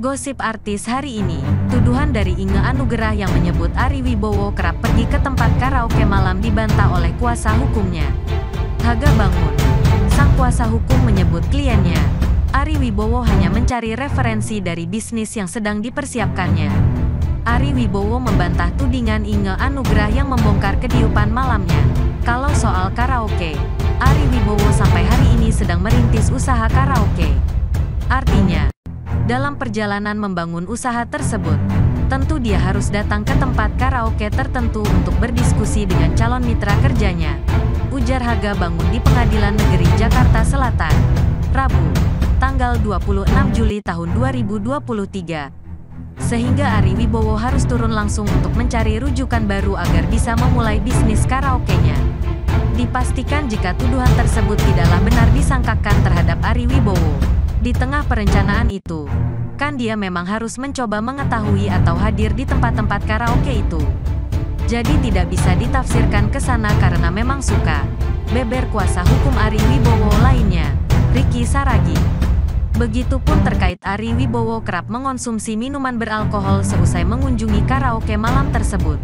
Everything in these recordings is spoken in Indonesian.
Gosip artis hari ini, tuduhan dari Inge Anugerah yang menyebut Ari Wibowo kerap pergi ke tempat karaoke malam dibantah oleh kuasa hukumnya. Haga Bangun, sang kuasa hukum menyebut kliennya, Ari Wibowo hanya mencari referensi dari bisnis yang sedang dipersiapkannya. Ari Wibowo membantah tudingan Inge Anugerah yang membongkar kediupan malamnya. Kalau soal karaoke, Ari Wibowo sampai hari ini sedang merintis usaha karaoke. Artinya, dalam perjalanan membangun usaha tersebut, tentu dia harus datang ke tempat karaoke tertentu untuk berdiskusi dengan calon mitra kerjanya. Ujar Haga Bangun di Pengadilan Negeri Jakarta Selatan, Rabu, tanggal 26 Juli tahun 2023. Sehingga Ari Wibowo harus turun langsung untuk mencari rujukan baru agar bisa memulai bisnis karaoke-nya. Dipastikan jika tuduhan tersebut tidaklah benar disangkakan terhadap Ari Wibowo. Di tengah perencanaan itu, kan dia memang harus mencoba mengetahui atau hadir di tempat-tempat karaoke itu. Jadi tidak bisa ditafsirkan ke sana karena memang suka. Beber kuasa hukum Ari Wibowo lainnya, Ricky Saragi. Begitupun terkait Ari Wibowo kerap mengonsumsi minuman beralkohol seusai mengunjungi karaoke malam tersebut.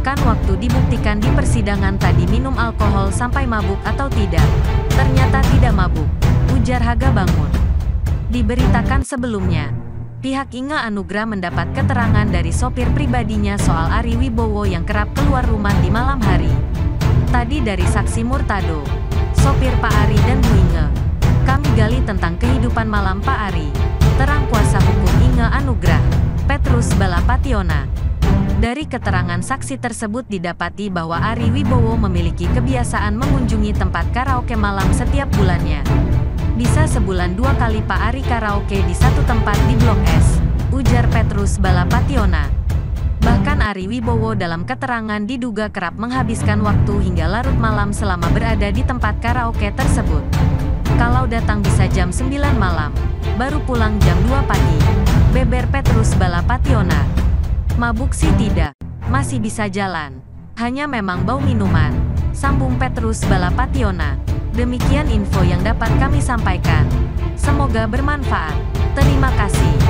Kan waktu dibuktikan di persidangan tadi minum alkohol sampai mabuk atau tidak. Ternyata tidak mabuk, ujar Haga Bangun. Diberitakan sebelumnya, pihak Inga Anugrah mendapat keterangan dari sopir pribadinya soal Ari Wibowo yang kerap keluar rumah di malam hari. Tadi dari saksi Murtado, sopir Pak Ari dan Bu Inge. Kami gali tentang kehidupan malam Pak Ari. Terang kuasa hukum Inge Anugrah, Petrus Balapationa. Dari keterangan saksi tersebut didapati bahwa Ari Wibowo memiliki kebiasaan mengunjungi tempat karaoke malam setiap bulannya. Bisa sebulan dua kali Pak Ari karaoke di satu tempat di Blok S, ujar Petrus Balapationa. Bahkan Ari Wibowo dalam keterangan diduga kerap menghabiskan waktu hingga larut malam selama berada di tempat karaoke tersebut. Kalau datang bisa jam 9 malam, baru pulang jam 2 pagi. Beber Petrus Balapationa. Mabuk sih tidak, masih bisa jalan. Hanya memang bau minuman, sambung Petrus Balapationa. Demikian info yang dapat kami sampaikan. Semoga bermanfaat. Terima kasih.